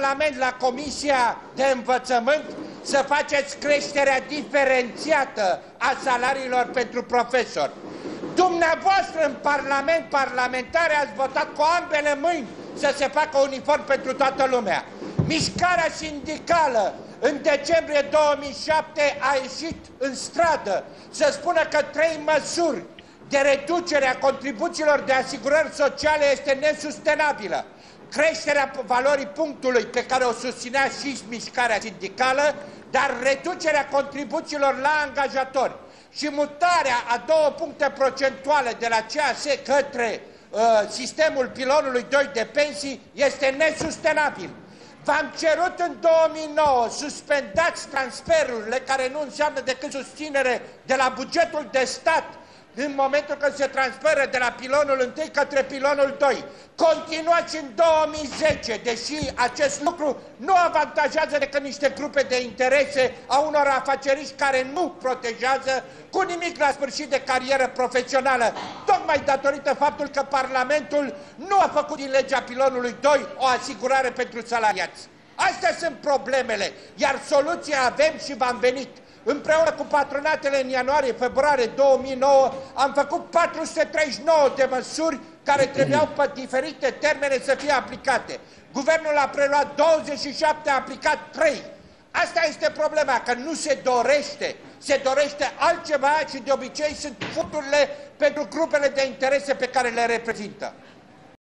Parlament, la Comisia de Învățământ, să faceți creșterea diferențiată a salariilor pentru profesori. Dumneavoastră în Parlament, parlamentare, ați votat cu ambele mâini să se facă uniform pentru toată lumea. Mișcarea sindicală în decembrie 2007 a ieșit în stradă să spună că trei măsuri de reducere a contribuțiilor de asigurări sociale este nesustenabilă. Creșterea valorii punctului pe care o susținea și mișcarea sindicală, dar reducerea contribuțiilor la angajatori și mutarea a două puncte procentuale de la CAS către uh, sistemul pilonului 2 de pensii este nesustenabil. V-am cerut în 2009, suspendați transferurile care nu înseamnă decât susținere de la bugetul de stat în momentul când se transferă de la pilonul 1 către pilonul 2. Continuați în 2010, deși acest lucru nu avantajează decât niște grupe de interese a unor afaceriști care nu protejează cu nimic la sfârșit de carieră profesională, tocmai datorită faptul că Parlamentul nu a făcut din legea pilonului 2 o asigurare pentru salariați. Astea sunt problemele, iar soluția avem și v-am venit. Împreună cu patronatele în ianuarie-februarie 2009 am făcut 439 de măsuri care trebuiau pe diferite termene să fie aplicate. Guvernul a preluat 27, a aplicat 3. Asta este problema, că nu se dorește. Se dorește altceva și de obicei sunt futurile pentru grupele de interese pe care le reprezintă.